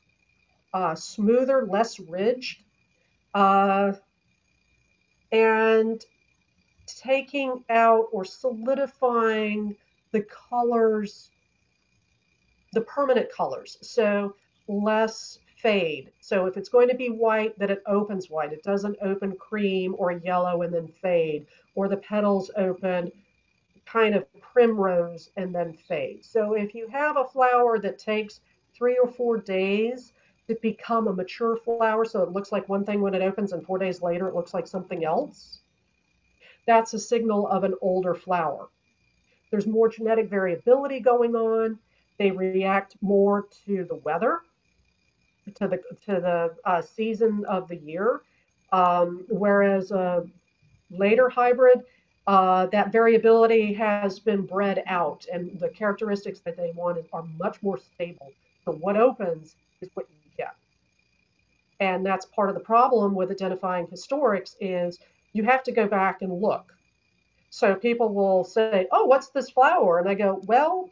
uh, smoother, less ridged. Uh, and taking out or solidifying the colors, the permanent colors. So less fade. So if it's going to be white, that it opens white. It doesn't open cream or yellow and then fade, or the petals open kind of primrose and then fade. So if you have a flower that takes three or four days to become a mature flower, so it looks like one thing when it opens and four days later it looks like something else, that's a signal of an older flower. There's more genetic variability going on. They react more to the weather, to the to the uh, season of the year. Um, whereas a later hybrid, uh, that variability has been bred out, and the characteristics that they want are much more stable. So what opens is what and that's part of the problem with identifying historics is you have to go back and look. So people will say, Oh, what's this flower? And I go, Well,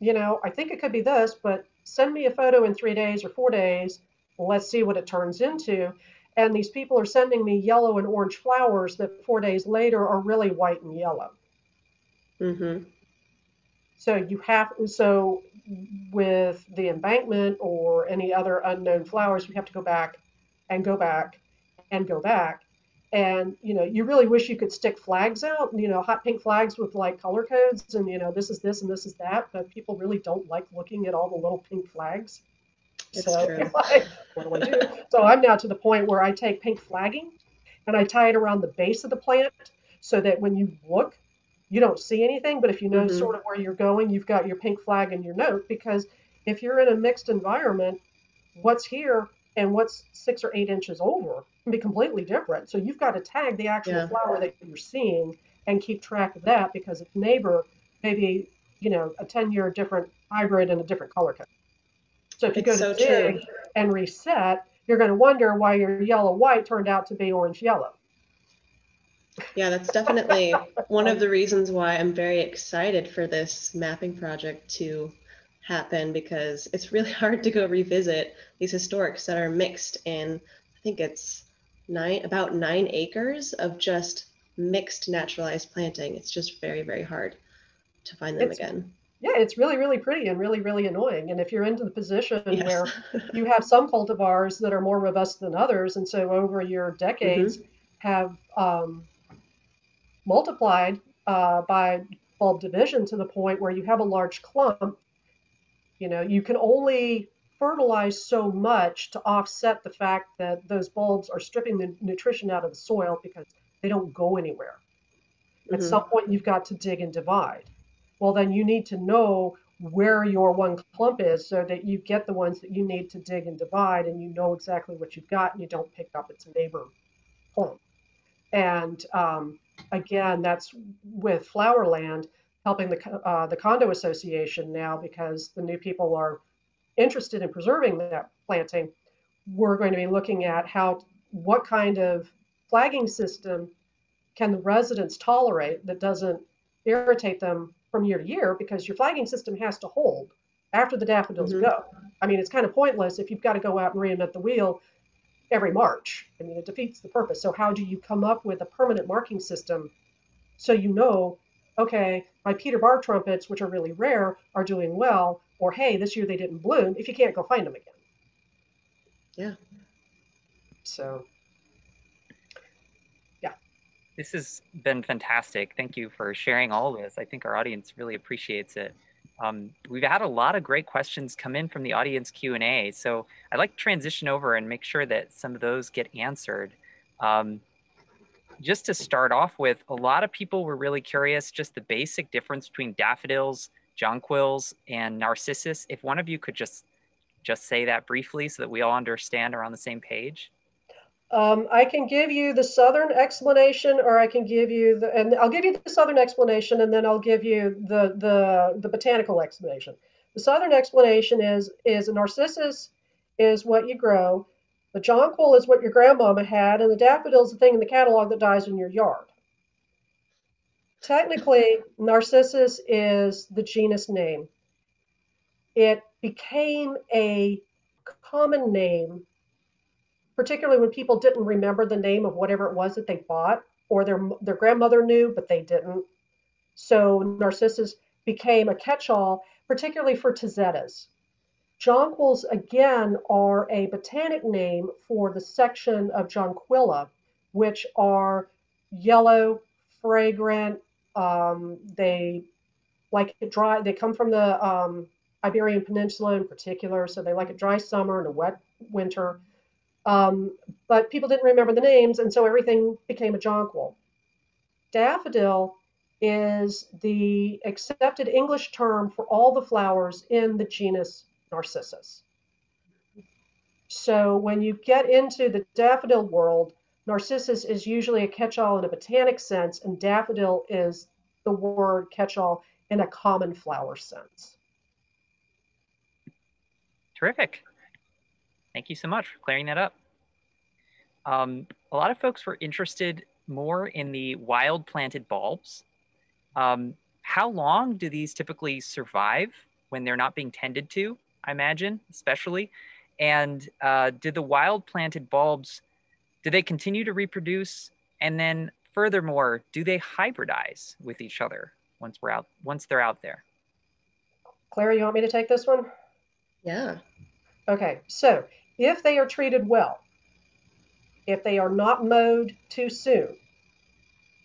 you know, I think it could be this, but send me a photo in three days or four days. Let's see what it turns into. And these people are sending me yellow and orange flowers that four days later are really white and yellow. Mm-hmm. So you have so with the embankment or any other unknown flowers, you have to go back and go back and go back. And you know you really wish you could stick flags out you know hot pink flags with like color codes and you know this is this and this is that but people really don't like looking at all the little pink flags. It's so true. like, what do i do? so i'm now to the point where i take pink flagging and i tie it around the base of the plant so that when you look you don't see anything but if you know Mhm. sort of where you're going you've got your pink flag and your note because if you're in a mixed environment what's here and what's six or eight inches over can be completely different. So you've got to tag the actual Yeah. flower that you're seeing and keep track of that because its neighbor maybe you know, a 10 year different hybrid and a different color code. So if you It's go to so dig and reset, you're going to wonder why your yellow white turned out to be orange yellow. Yeah, that's definitely one of the reasons why I'm very excited for this mapping project to happen because it's really hard to go revisit these historics that are mixed in, I think it's nine, about nine acres of just mixed naturalized planting. It's just very, very hard to find them It's- again. Yeah, it's really, really pretty and really, really annoying. And if you're into the position Yes. where you have some cultivars that are more robust than others, and so over your decades have um, multiplied uh, by bulb division to the point where you have a large clump. You know, you can only fertilize so much to offset the fact that those bulbs are stripping the nutrition out of the soil because they don't go anywhere. At Mhm. some point, you've got to dig and divide. Well, then you need to know where your one clump is so that you get the ones that you need to dig and divide and you know exactly what you've got and you don't pick up its neighbor clump. And um, again, that's with Flowerland helping the, uh, the condo association now because the new people are interested in preserving that planting. We're going to be looking at how, what kind of flagging system can the residents tolerate that doesn't irritate them from year to year because your flagging system has to hold after the daffodils Mhm. go. I mean, it's kind of pointless if you've got to go out and reinvent the wheel every March. I mean, it defeats the purpose. So, how do you come up with a permanent marking system so you know, okay, my Peter Barr trumpets, which are really rare, are doing well, or hey, this year they didn't bloom if you can't go find them again? Yeah. So, yeah. This has been fantastic. Thank you for sharing all this. I think our audience really appreciates it. Um, we've had a lot of great questions come in from the audience Q&A. So I'd like to transition over and make sure that some of those get answered. Um, just to start off with, a lot of people were really curious, just the basic difference between daffodils, jonquils, and narcissus. If one of you could just, just say that briefly so that we all understand are on the same page. Um, I can give you the southern explanation, or I can give you the, and I'll give you the southern explanation, and then I'll give you the the the botanical explanation. The southern explanation is is a narcissus is what you grow, the jonquil is what your grandmama had, and the daffodil is the thing in the catalog that dies in your yard. Technically, narcissus is the genus name. It became a common name particularly when people didn't remember the name of whatever it was that they bought or their their grandmother knew but they didn't. So narcissus became a catch-all particularly for tazettas. Jonquils again are a botanic name for the section of jonquilla which are yellow fragrant um, they like it dry they come from the um, iberian peninsula in particular so they like a dry summer and a wet winter um, but people didn't remember the names, and so everything became a jonquil. Daffodil is the accepted English term for all the flowers in the genus Narcissus. So when you get into the daffodil world, Narcissus is usually a catch-all in a botanic sense, and daffodil is the word catch-all in a common flower sense. Terrific. Thank you so much for clearing that up. Um, a lot of folks were interested more in the wild planted bulbs. Um, how long do these typically survive when they're not being tended to, I imagine, especially? And uh, did the wild planted bulbs, do they continue to reproduce? And then furthermore, do they hybridize with each other once we're out, once they're out there? Claire, you want me to take this one? Yeah. Okay, so if they are treated well, if they are not mowed too soon,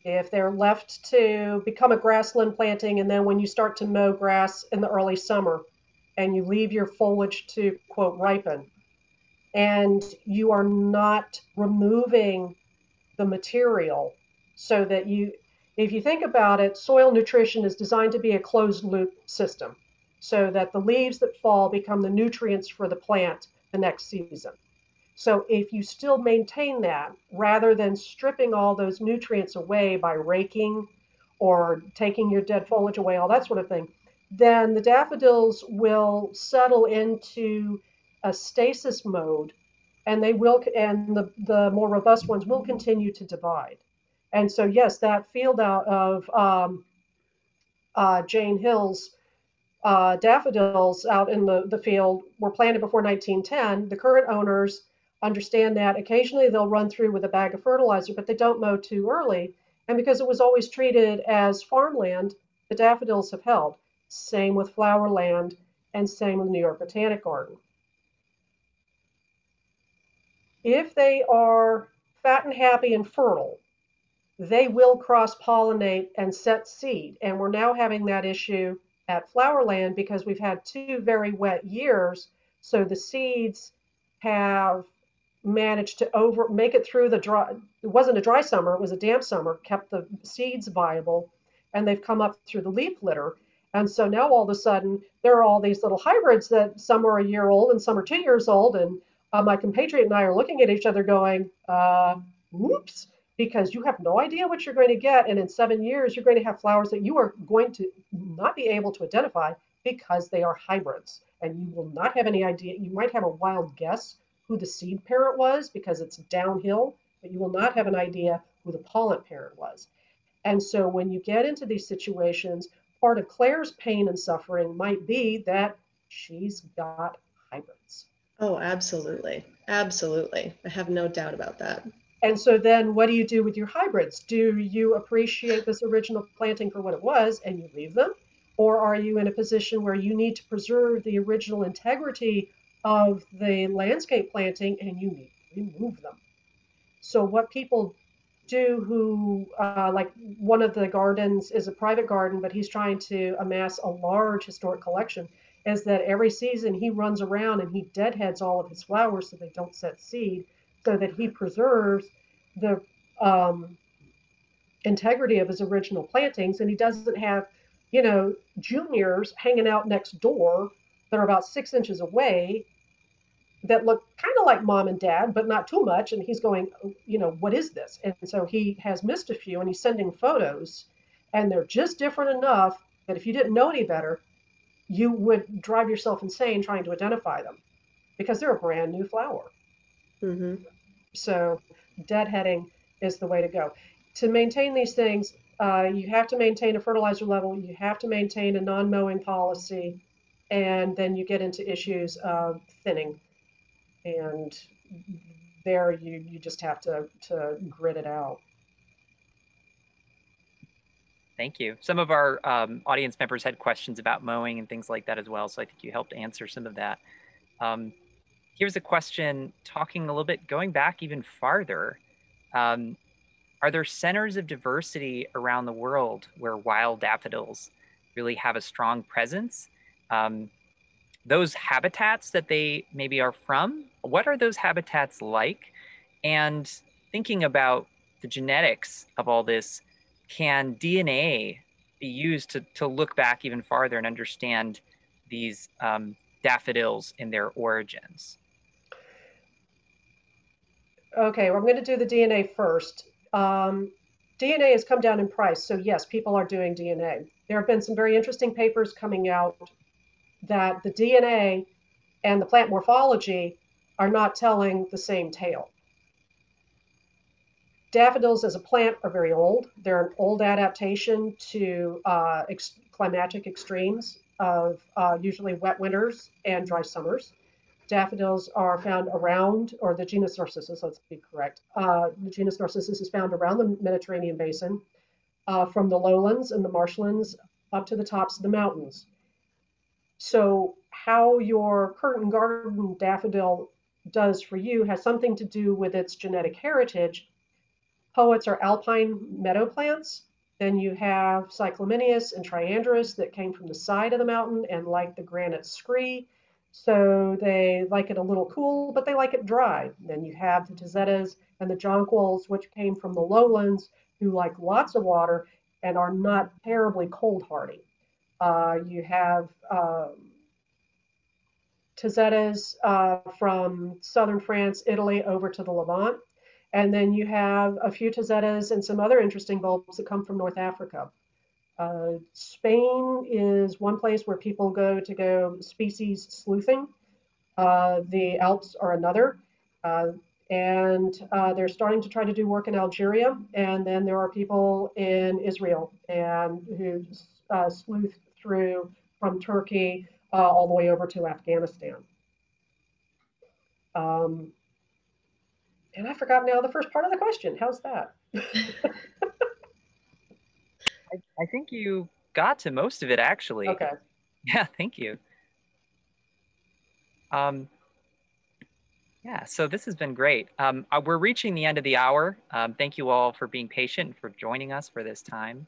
if they're left to become a grassland planting, and then when you start to mow grass in the early summer and you leave your foliage to quote ripen, and you are not removing the material so that you, if you think about it, soil nutrition is designed to be a closed loop system so that the leaves that fall become the nutrients for the plant the next season. So if you still maintain that, rather than stripping all those nutrients away by raking or taking your dead foliage away, all that sort of thing, then the daffodils will settle into a stasis mode and they will and the, the more robust ones will continue to divide. And so yes, that field out of um, uh, Jane Hill's uh, daffodils out in the, the field were planted before 1910. The current owners understand that occasionally they'll run through with a bag of fertilizer, but they don't mow too early. And because it was always treated as farmland, the daffodils have held. Same with flower land and same with the New York Botanic Garden. If they are fat and happy and fertile, they will cross pollinate and set seed. And we're now having that issue at Flowerland because we've had two very wet years. So the seeds have managed to over make it through the dry it wasn't a dry summer it was a damp summer kept the seeds viable and they've come up through the leaf litter and so now all of a sudden there are all these little hybrids that some are a year old and some are two years old and uh, my compatriot and i are looking at each other going uh, whoops because you have no idea what you're going to get and in seven years you're going to have flowers that you are going to not be able to identify because they are hybrids and you will not have any idea you might have a wild guess who the seed parent was because it's downhill, but you will not have an idea who the pollen parent was. And so when you get into these situations, part of Claire's pain and suffering might be that she's got hybrids. Oh, absolutely. Absolutely. I have no doubt about that. And so then what do you do with your hybrids? Do you appreciate this original planting for what it was and you leave them? Or are you in a position where you need to preserve the original integrity of the landscape planting and you need to remove them? So what people do who, uh, like one of the gardens is a private garden, but he's trying to amass a large historic collection, is that every season he runs around and he deadheads all of his flowers so they don't set seed so that he preserves the um, integrity of his original plantings and he doesn't have you know juniors hanging out next door that are about six inches away that look kind of like mom and dad but not too much and he's going you know what is this? And so he has missed a few and he's sending photos and they're just different enough that if you didn't know any better you would drive yourself insane trying to identify them because they're a brand new flower. Hmm so deadheading is the way to go. To maintain these things, uh, you have to maintain a fertilizer level, you have to maintain a non mowing policy, and then you get into issues of thinning. And there you, you just have to, to grit it out. Thank you. Some of our um, audience members had questions about mowing and things like that as well. So I think you helped answer some of that. Um, here's a question talking a little bit, going back even farther. Um, are there centers of diversity around the world where wild daffodils really have a strong presence? Um, those habitats that they maybe are from, what are those habitats like? And thinking about the genetics of all this, can DNA be used to, to look back even farther and understand these um, daffodils in their origins? Okay, well, I'm going to do the DNA first. Um, DNA has come down in price, so yes, people are doing DNA. There have been some very interesting papers coming out that the DNA and the plant morphology are not telling the same tale. Daffodils as a plant are very old. They're an old adaptation to uh, ex climatic extremes of uh, usually wet winters and dry summers. Daffodils are found around, or the genus Narcissus, let's be correct. Uh, the genus Narcissus is found around the Mediterranean basin, uh, from the lowlands and the marshlands up to the tops of the mountains. So, how your curtain garden daffodil does for you has something to do with its genetic heritage. Poets are alpine meadow plants. Then you have Cyclamineus and Triandrus that came from the side of the mountain and like the granite scree so they like it a little cool, but they like it dry. Then you have the Tazettas and the jonquils, which came from the lowlands, who like lots of water and are not terribly cold hardy. Uh, you have uh, Tazettas uh, from southern France, Italy, over to the Levant. And then you have a few Tazettas and some other interesting bulbs that come from North Africa. Uh, Spain is one place where people go to go species sleuthing. Uh, the Alps are another. Uh, and uh, they're starting to try to do work in Algeria. And then there are people in Israel and who uh, sleuth through from Turkey uh, all the way over to Afghanistan. Um, and I forgot now the first part of the question. How's that? I, I think you got to most of it actually. Okay. Yeah, thank you. Um, yeah, so this has been great. Um, uh, we're reaching the end of the hour. Um, thank you all for being patient and for joining us for this time.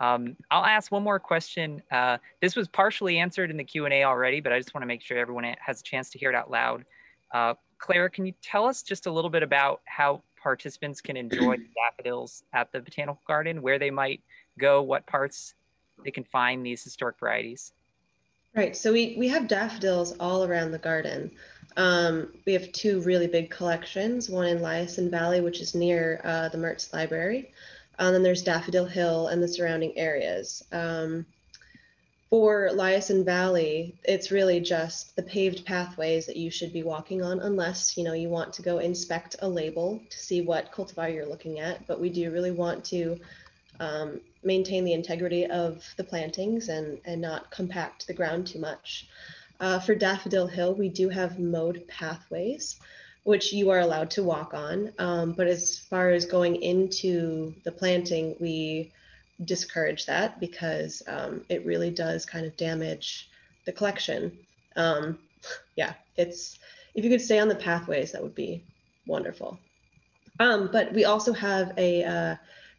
Um, I'll ask one more question. Uh, this was partially answered in the Q&A already, but I just want to make sure everyone has a chance to hear it out loud. Uh, Claire, can you tell us just a little bit about how participants can enjoy daffodils at the Botanical Garden, where they might go, what parts they can find these historic varieties? Right, so we, we have daffodils all around the garden. Um, we have two really big collections, one in Liason Valley, which is near uh, the Mertz Library. And then there's Daffodil Hill and the surrounding areas. Um, for Liason Valley, it's really just the paved pathways that you should be walking on, unless you know you want to go inspect a label to see what cultivar you're looking at. But we do really want to um, maintain the integrity of the plantings and, and not compact the ground too much. Uh, for Daffodil Hill, we do have mowed pathways, which you are allowed to walk on. Um, but as far as going into the planting, we discourage that because um, it really does kind of damage the collection. Um, yeah, it's if you could stay on the pathways, that would be wonderful. Um, but we also have a uh,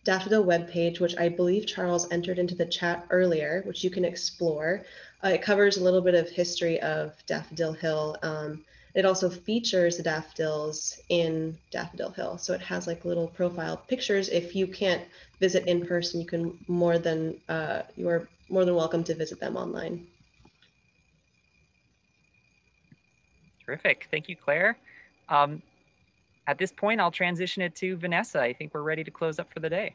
Daffodil webpage, which I believe Charles entered into the chat earlier, which you can explore. Uh, it covers a little bit of history of Daffodil Hill. Um, it also features the daffodils in Daffodil Hill. So it has like little profile pictures. If you can't visit in person, you can more than, uh, you are more than welcome to visit them online. Terrific. Thank you, Claire. Um, at this point, I'll transition it to Vanessa. I think we're ready to close up for the day.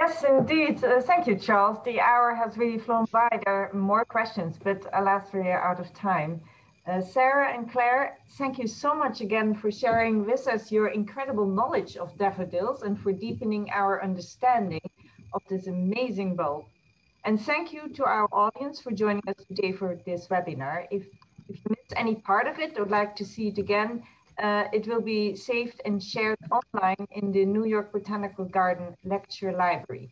Yes, indeed. Uh, thank you, Charles. The hour has really flown by. There are more questions, but alas, we are out of time. Uh, Sara and Claire, thank you so much again for sharing with us your incredible knowledge of daffodils and for deepening our understanding of this amazing bulb. And thank you to our audience for joining us today for this webinar. If, if you missed any part of it or would like to see it again, uh, it will be saved and shared online in the New York Botanical Garden Lecture Library.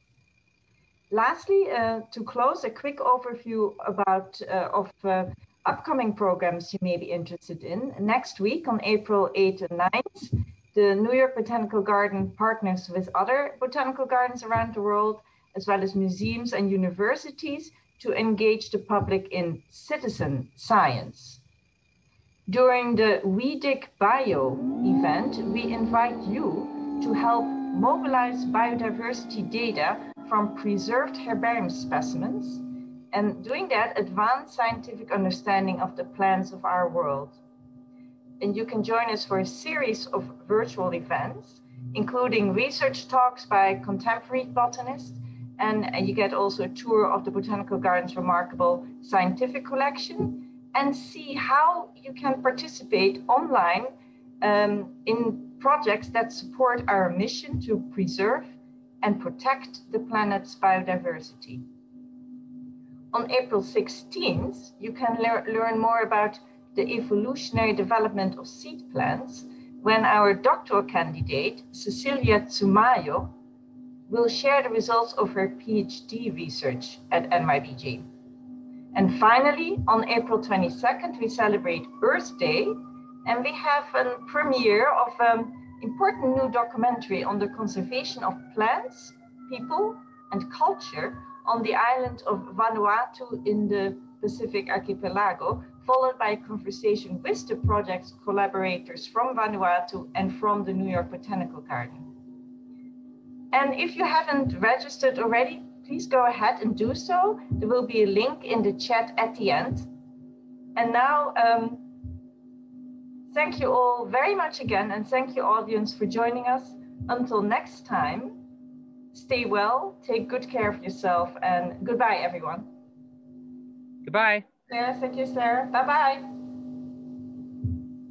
Lastly, uh, to close, a quick overview about uh, of uh, upcoming programs you may be interested in. Next week on April 8th and 9th, the New York Botanical Garden partners with other botanical gardens around the world, as well as museums and universities to engage the public in citizen science. During the We Dig Bio event, we invite you to help mobilize biodiversity data from preserved herbarium specimens and doing that advance scientific understanding of the plants of our world. And you can join us for a series of virtual events, including research talks by contemporary botanists, and you get also a tour of the Botanical Gardens' remarkable scientific collection and see how you can participate online um, in projects that support our mission to preserve and protect the planet's biodiversity. On April 16th, you can le learn more about the evolutionary development of seed plants when our doctoral candidate, Cecilia Zumajo, will share the results of her PhD research at NYBG. And finally, on April 22nd, we celebrate Earth Day, and we have a premiere of an important new documentary on the conservation of plants, people, and culture on the island of Vanuatu in the Pacific archipelago, followed by a conversation with the project's collaborators from Vanuatu and from the New York Botanical Garden. And if you haven't registered already, please go ahead and do so. There will be a link in the chat at the end. And now, um, thank you all very much again, and thank you, audience, for joining us. Until next time, stay well, take good care of yourself, and goodbye, everyone. Goodbye. Yeah, thank you, Sara. Bye bye.